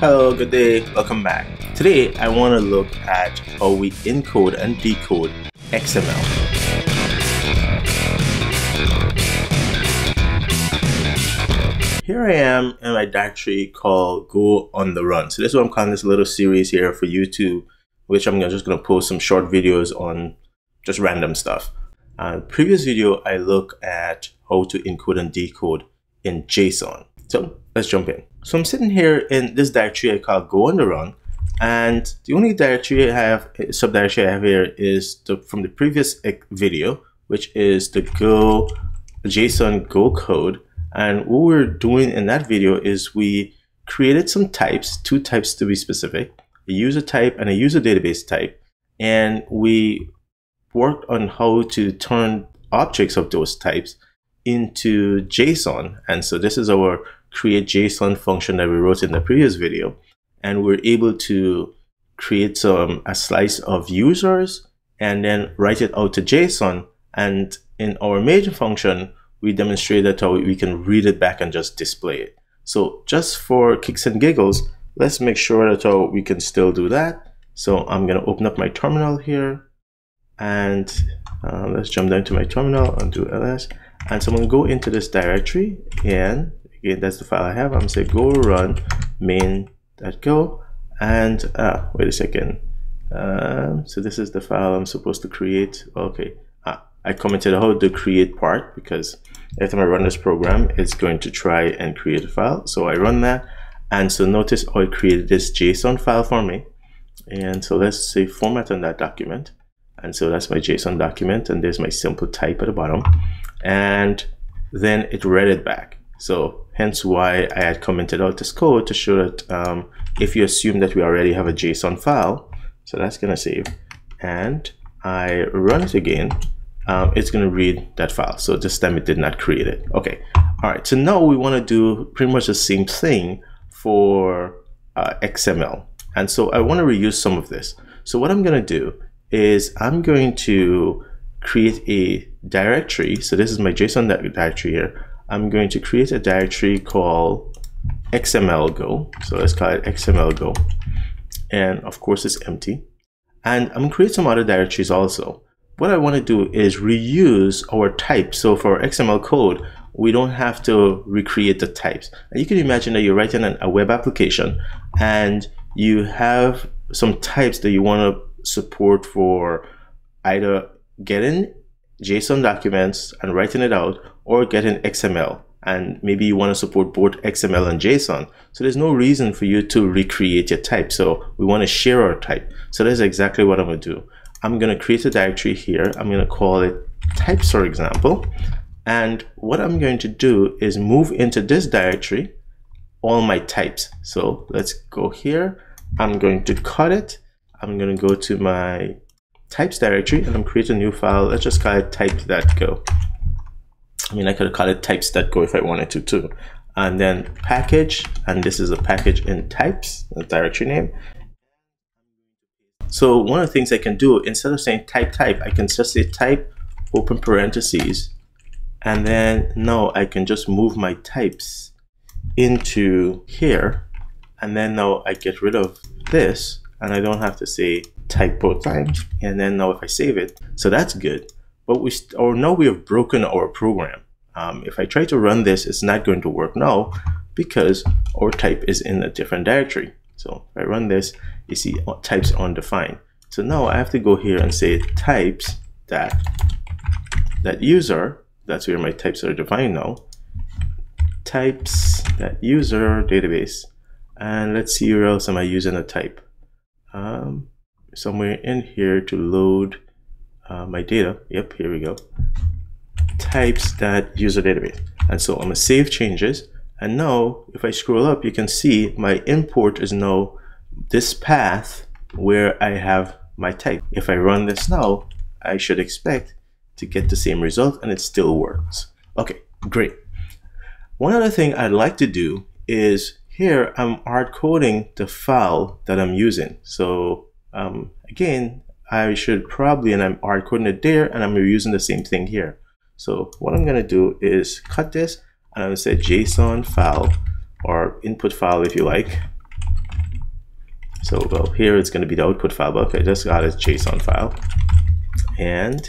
Hello, good day, welcome back. Today I want to look at how we encode and decode XML. Here I am in my directory called Go on the Run. So this is what I'm calling this little series here for YouTube, which I'm just going to post some short videos on just random stuff. Uh, previous video, I look at how to encode and decode in JSON. So let's jump in. So I'm sitting here in this directory I call go on the run. And the only directory I have, eh, subdirectory I have here is the, from the previous eh, video, which is the go JSON go code. And what we're doing in that video is we created some types, two types to be specific, a user type and a user database type. And we worked on how to turn objects of those types into JSON. And so this is our create JSON function that we wrote in the previous video. And we're able to create some a slice of users and then write it out to JSON. And in our main function, we demonstrated how we can read it back and just display it. So just for kicks and giggles, let's make sure that how we can still do that. So I'm going to open up my terminal here and uh, let's jump down to my terminal and do ls. And so I'm going to go into this directory and again that's the file I have. I'm gonna say go run main.go and uh, wait a second. Um, so this is the file I'm supposed to create. Okay. Uh, I commented how the create part because every time I run this program it's going to try and create a file. So I run that. And so notice how it created this JSON file for me. And so let's say format on that document. And so that's my JSON document. And there's my simple type at the bottom. And then it read it back so hence why I had commented out this code to show that um, if you assume that we already have a JSON file, so that's gonna save, and I run it again, um, it's gonna read that file. So this time it did not create it. Okay, all right, so now we wanna do pretty much the same thing for uh, XML. And so I wanna reuse some of this. So what I'm gonna do is I'm going to create a directory. So this is my JSON directory here. I'm going to create a directory called xmlgo. So let's call it xmlgo. And of course it's empty. And I'm to create some other directories also. What I want to do is reuse our types. So for XML code, we don't have to recreate the types. And you can imagine that you're writing an, a web application and you have some types that you want to support for either getting JSON documents and writing it out or getting XML. And maybe you want to support both XML and JSON. So there's no reason for you to recreate your type. So we want to share our type. So that's exactly what I'm going to do. I'm going to create a directory here. I'm going to call it types, for example. And what I'm going to do is move into this directory all my types. So let's go here. I'm going to cut it. I'm going to go to my types directory and I'm creating a new file. Let's just call it type.go. I mean, I could call it types.go if I wanted to too. And then package, and this is a package in types, the directory name. So one of the things I can do, instead of saying type type, I can just say type open parentheses. And then now I can just move my types into here. And then now I get rid of this and I don't have to say type both times. And then now if I save it, so that's good. But we, or now we have broken our program. Um, if I try to run this, it's not going to work now because our type is in a different directory. So if I run this, you see uh, types undefined. So now I have to go here and say types that that user, that's where my types are defined now, types that user database. And let's see where else am I using a type um, somewhere in here to load uh, my data. Yep, here we go. Types that user database. And so I'm gonna save changes. And now if I scroll up, you can see my import is now this path where I have my type. If I run this now, I should expect to get the same result and it still works. Okay, great. One other thing I'd like to do is here I'm hard coding the file that I'm using. So um, again, I should probably, and I'm coding it there and I'm using the same thing here. So what I'm gonna do is cut this and I'm gonna say JSON file or input file if you like. So well, here it's going to be the output file, but okay, I just got a JSON file. And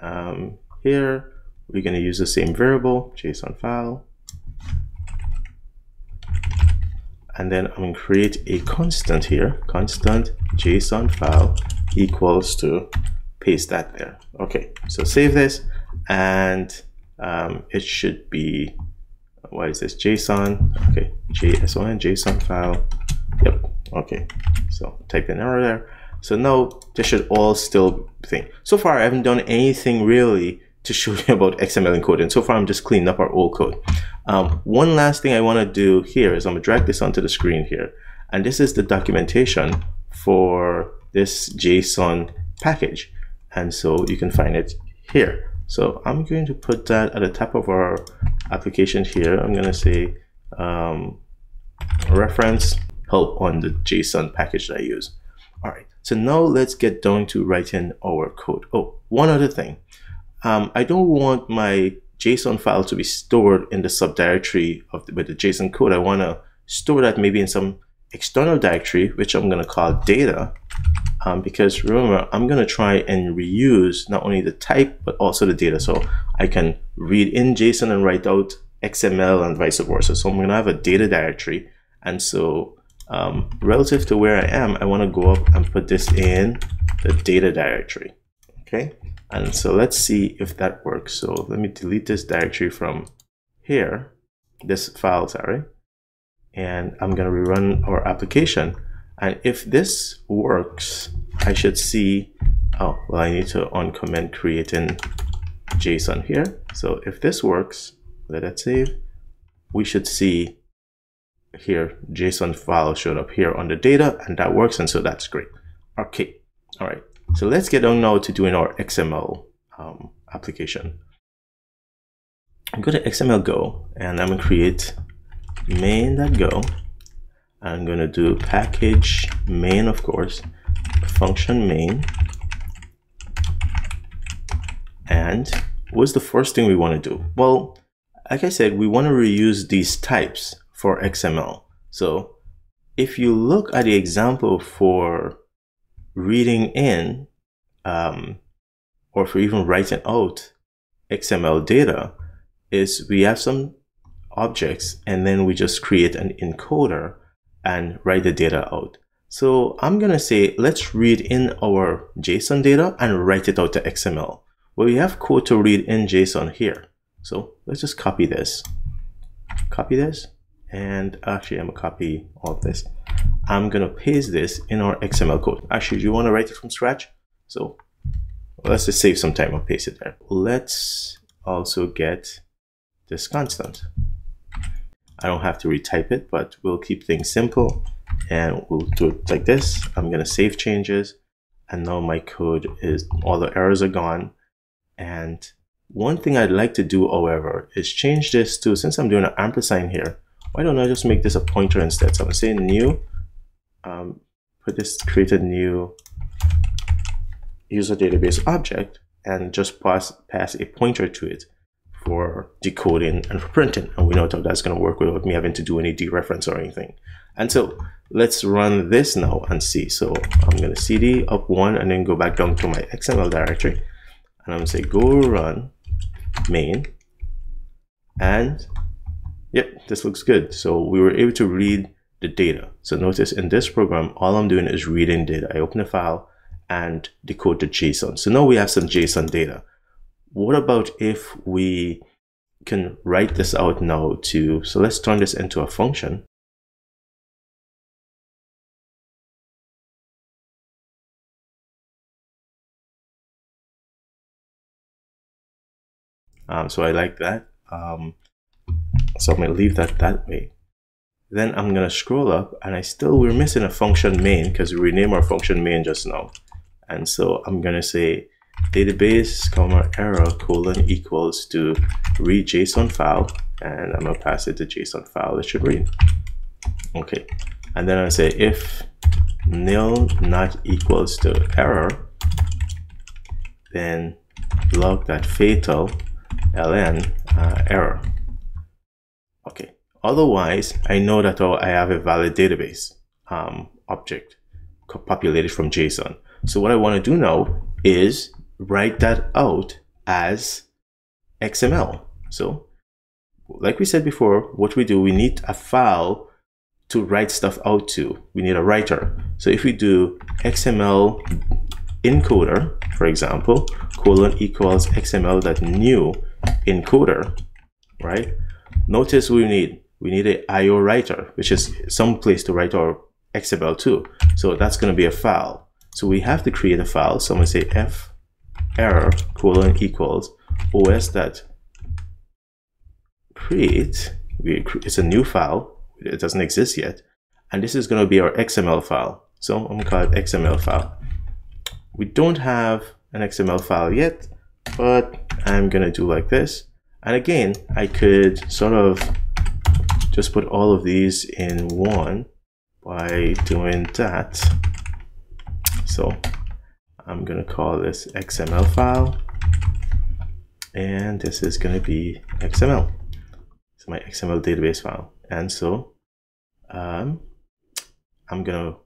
um, here we're going to use the same variable, JSON file. And then I'm going to create a constant here, constant JSON file equals to paste that there. Okay, so save this and um, it should be, what is this, JSON, okay, JSON, JSON file, yep, okay, so type in error there. So now this should all still thing. So far I haven't done anything really to show you about XML encoding. So far I'm just cleaning up our old code. Um, one last thing I want to do here is I'm going to drag this onto the screen here. And this is the documentation for this JSON package. And so you can find it here. So I'm going to put that at the top of our application here. I'm going to say um, reference help on the JSON package that I use. All right, so now let's get down to writing our code. Oh, one other thing. Um, I don't want my JSON file to be stored in the subdirectory of the, with the JSON code. I want to store that maybe in some external directory, which I'm going to call data um, because remember, I'm going to try and reuse not only the type, but also the data. So I can read in JSON and write out XML and vice versa. So I'm going to have a data directory. And so um, relative to where I am, I want to go up and put this in the data directory. Okay. And so let's see if that works. So let me delete this directory from here, this file, sorry. And I'm going to rerun our application. And if this works, I should see, oh, well, I need to uncomment creating JSON here. So if this works, let it save, we should see here JSON file showed up here on the data and that works. And so that's great. Okay. All right. So let's get on now to doing our XML um, application. I'm going to XML Go and I'm going to create main.go I'm going to do package main, of course, function main. And what's the first thing we want to do? Well, like I said, we want to reuse these types for XML. So if you look at the example for reading in, um, or for even writing out XML data, is we have some objects and then we just create an encoder and write the data out. So I'm going to say, let's read in our JSON data and write it out to XML. Well, we have code to read in JSON here. So let's just copy this. Copy this. And actually, I'm to copy all of this. I'm going to paste this in our XML code. Actually, you want to write it from scratch? So let's just save some time and paste it there. Let's also get this constant. I don't have to retype it, but we'll keep things simple and we'll do it like this. I'm going to save changes and now my code is, all the errors are gone. And one thing I'd like to do, however, is change this to, since I'm doing an ampersand here, why don't I just make this a pointer instead? So I'm saying new, um, put this, create a new user database object and just pass, pass a pointer to it for decoding and for printing. And we know that that's going to work without me having to do any dereference or anything. And so let's run this now and see. So I'm going to cd up one and then go back down to my XML directory. And I'm going to say go run main. And yep, this looks good. So we were able to read the data. So notice in this program, all I'm doing is reading data. I open a file and decode the JSON. So now we have some JSON data what about if we can write this out now to, so let's turn this into a function. Um, so I like that. Um, so I'm going to leave that that way. Then I'm going to scroll up and I still, we're missing a function main because we renamed our function main just now. And so I'm going to say database comma error colon equals to read JSON file and I'm gonna pass it to JSON file it should read. Okay, and then I say if nil not equals to error, then log that fatal ln uh, error. Okay, otherwise I know that oh, I have a valid database um, object populated from JSON. So what I want to do now is write that out as XML. So like we said before, what we do, we need a file to write stuff out to. We need a writer. So if we do XML encoder, for example, colon equals XML.new encoder, right? Notice we need, we need an IO writer, which is some place to write our XML to. So that's going to be a file. So we have to create a file. So I'm going to say f error colon equals os that create, it's a new file, it doesn't exist yet, and this is going to be our XML file. So I'm going to call it XML file. We don't have an XML file yet, but I'm going to do like this. And again, I could sort of just put all of these in one by doing that. So I'm going to call this XML file. And this is going to be XML It's my XML database file. And so um, I'm going to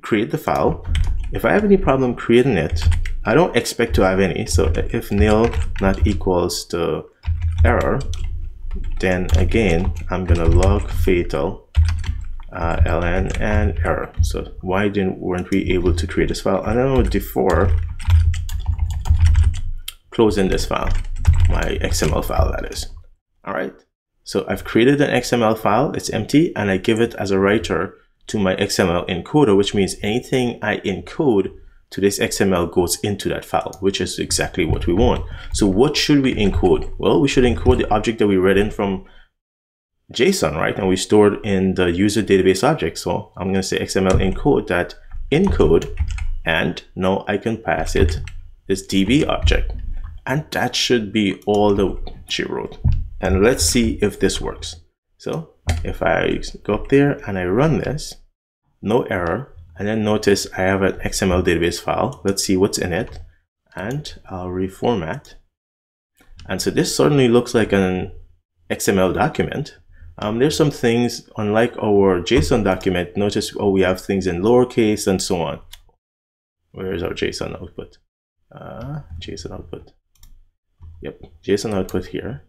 create the file. If I have any problem creating it, I don't expect to have any. So if nil not equals to error, then again, I'm to log fatal uh, ln and error. So why didn't weren't we able to create this file? I don't know before closing this file, my XML file that is. All right. So I've created an XML file, it's empty, and I give it as a writer to my XML encoder, which means anything I encode this XML goes into that file, which is exactly what we want. So what should we encode? Well, we should encode the object that we read in from JSON, right? And we stored in the user database object. So I'm going to say XML encode that encode, and now I can pass it this DB object. And that should be all the she wrote and let's see if this works. So if I go up there and I run this, no error, and then notice I have an XML database file. Let's see what's in it, and I'll reformat. And so this certainly looks like an XML document. Um, there's some things, unlike our JSON document, notice, oh, we have things in lowercase and so on. Where is our JSON output? Uh, JSON output. Yep, JSON output here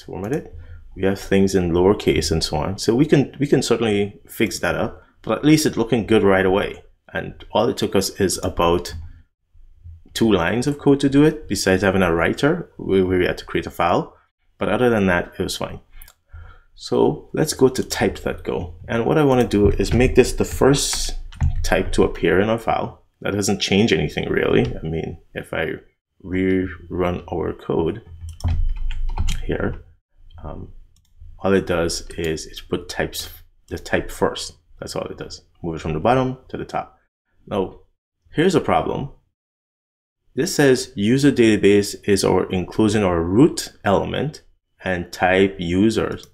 Let's format it. We have things in lowercase and so on. So we can we can certainly fix that up, but at least it's looking good right away. And all it took us is about two lines of code to do it, besides having a writer where we had to create a file. But other than that, it was fine. So let's go to type.go. And what I want to do is make this the first type to appear in our file. That doesn't change anything really. I mean, if I rerun our code here, um, all it does is it put types the type first. That's all it does. Move it from the bottom to the top. Now, here's a problem. This says user database is our inclusion or root element and type users.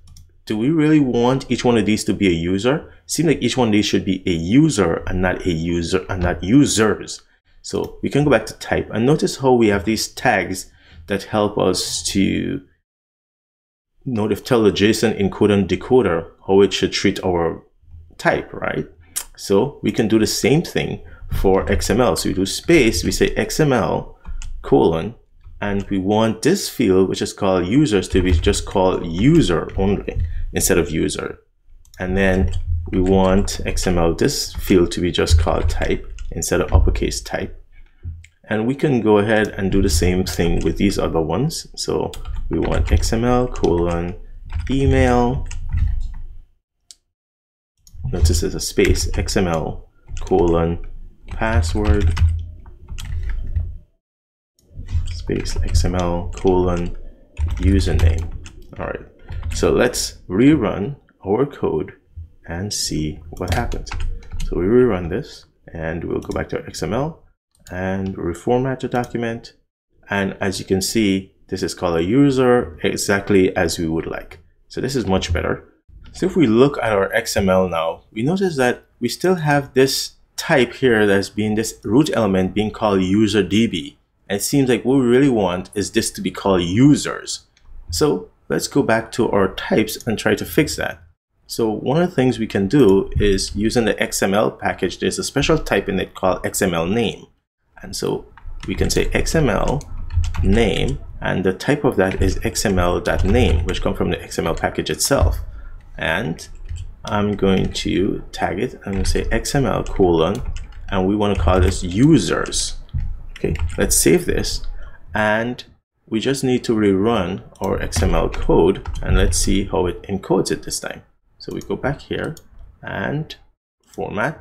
Do we really want each one of these to be a user? Seems like each one of these should be a user and not a user and not users. So we can go back to type and notice how we have these tags that help us to know, if tell the JSON encoder and decoder how it should treat our type, right? So we can do the same thing for XML. So we do space, we say XML colon, and we want this field, which is called users, to be just called user only instead of user. And then we want XML, this field to be just called type instead of uppercase type. And we can go ahead and do the same thing with these other ones. So we want XML colon email. Notice there's a space XML colon password space XML colon username. All right, so let's rerun our code and see what happens. So we rerun this and we'll go back to our XML and reformat the document. And as you can see, this is called a user exactly as we would like. So this is much better. So if we look at our XML now, we notice that we still have this type here that's being this root element being called user DB. And it seems like what we really want is this to be called users. So let's go back to our types and try to fix that. So one of the things we can do is using the XML package, there's a special type in it called XML name. And so we can say XML name, and the type of that is XML.name, which come from the XML package itself. And I'm going to tag it. I'm going to say XML colon, and we want to call this users. Okay, let's save this. And we just need to rerun our XML code and let's see how it encodes it this time. So we go back here and format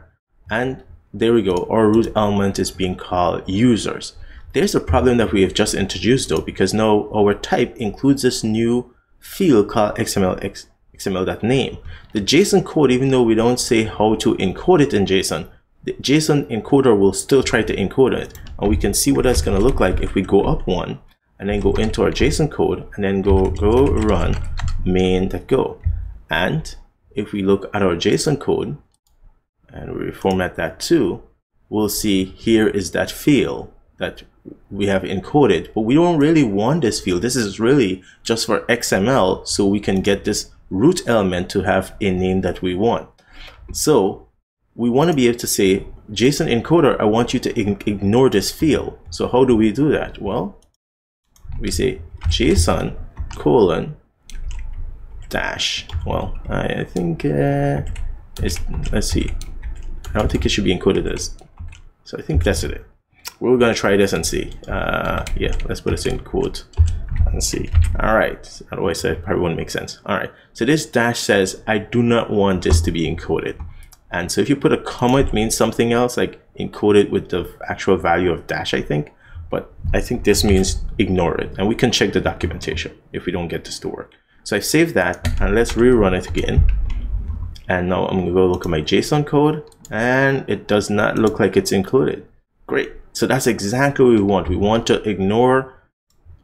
and there we go. Our root element is being called users. There's a problem that we have just introduced though, because now our type includes this new field called XML XML.name. The JSON code, even though we don't say how to encode it in JSON, the JSON encoder will still try to encode it. And we can see what that's going to look like if we go up one and then go into our JSON code and then go, go run main.go. And if we look at our JSON code and we format that too, we'll see here is that field that we have encoded, but we don't really want this field. This is really just for XML so we can get this root element to have a name that we want. So we want to be able to say, JSON encoder, I want you to ignore this field. So how do we do that? Well, we say JSON colon dash. Well, I, think uh, it's, let's see. I don't think it should be encoded as. So I think that's it. We're gonna try this and see. Uh, yeah, let's put this in quote and see. All right, otherwise it uh, probably wouldn't make sense. All right, so this dash says, I do not want this to be encoded. And so if you put a comma, it means something else, like encoded with the actual value of dash, I think. But I think this means ignore it. And we can check the documentation if we don't get this to work. So I save that and let's rerun it again. And now I'm gonna go look at my JSON code and it does not look like it's included. Great. So that's exactly what we want. We want to ignore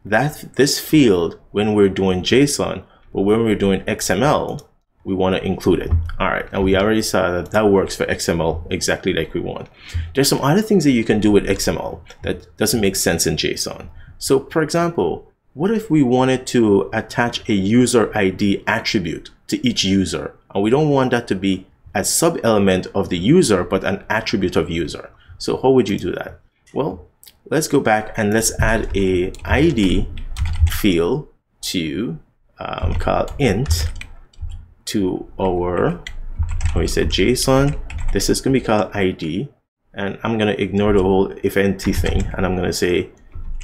that this field when we're doing JSON, but when we're doing XML, we want to include it. All right, and we already saw that that works for XML exactly like we want. There's some other things that you can do with XML that doesn't make sense in JSON. So for example, what if we wanted to attach a user ID attribute to each user? And we don't want that to be a sub element of the user, but an attribute of user. So how would you do that? Well, let's go back and let's add a ID field to um, called int to our, we said JSON. This is going to be called ID. And I'm going to ignore the whole if empty thing. And I'm going to say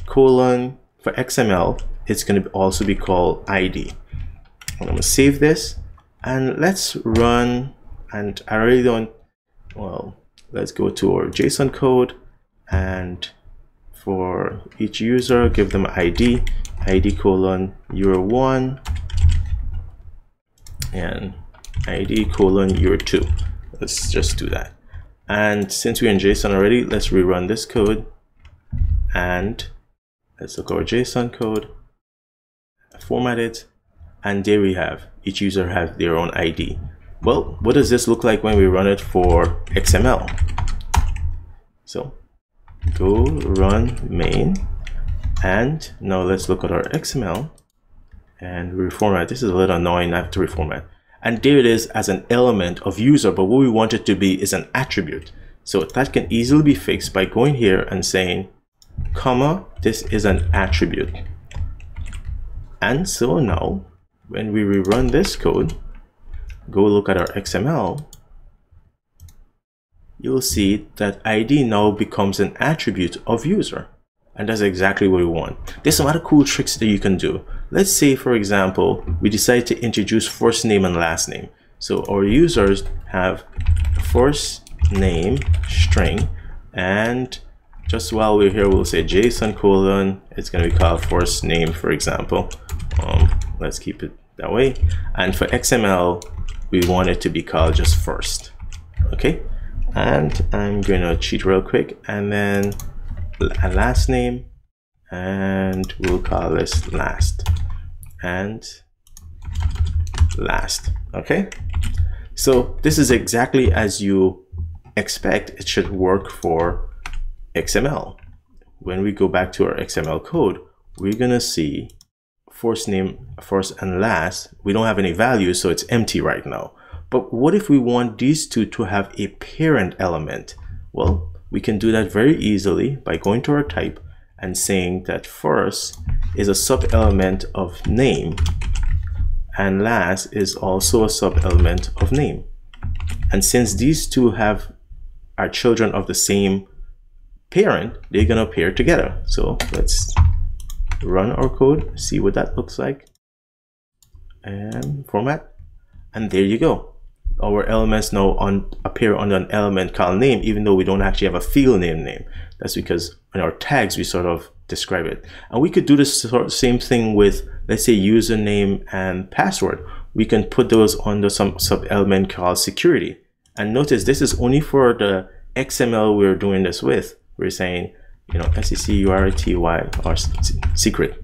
colon for XML. It's going to also be called ID. I'm going to save this. And let's run. And I really don't, well, let's go to our JSON code. And for each user, give them ID, ID colon, you're one, and id colon your 2 let's just do that. And since we're in json already let's rerun this code. And let's look our json code. Format it. And there we have each user have their own id well what does this look like when we run it for xml so go run main and now let's look at our xml and reformat. This is a little annoying, I have to reformat. And there it is as an element of user, but what we want it to be is an attribute. So that can easily be fixed by going here and saying, comma, this is an attribute. And so now, when we rerun this code, go look at our XML, you'll see that ID now becomes an attribute of user. And that's exactly what we want. There's some other cool tricks that you can do. Let's say, for example, we decide to introduce first name and last name. So our users have first name string and just while we're here, we'll say JSON colon, it's gonna be called first name, for example. Um, let's keep it that way. And for XML, we want it to be called just first, okay? And I'm gonna cheat real quick. And then a last name. And we'll call this last. And last. Okay? So this is exactly as you expect it should work for XML when we go back to our XML code we're gonna see first name first and last. We don't have any values so it's empty right now But what if we want these two to have a parent element? Well, we can do that very easily by going to our type and saying that first is a sub element of name and last is also a sub element of name. And since these two have are children of the same parent, they're gonna pair together. So let's run our code, see what that looks like and format. And there you go our elements now on appear on an element called name, even though we don't actually have a field name name. That's because in our tags, we sort of describe it. And we could do the same thing with, let's say, username and password. We can put those under some sub element called security. And notice this is only for the XML we're doing this with. We're saying, you know, S-E-C-U-R-T-Y or secret.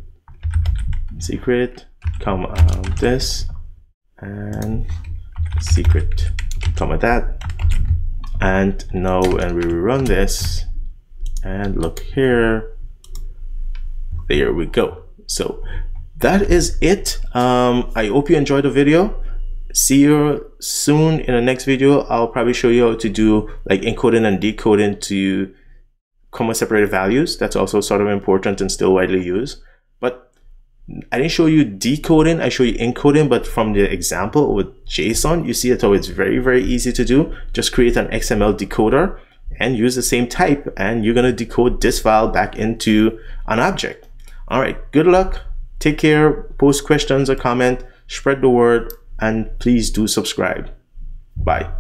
Secret, come um, this, and secret comma that. And now when we run this and look here there we go. So that is it. Um, i hope you enjoyed the video. See you soon in the next video. I'll probably show you how to do like encoding and decoding to comma separated values. That's also sort of important and still widely used I didn't show you decoding, I show you encoding, but from the example with JSON, you see that how it's very, very easy to do. Just create an XML decoder and use the same type and you're gonna decode this file back into an object. All right, good luck, take care, post questions or comment, spread the word, and please do subscribe. Bye.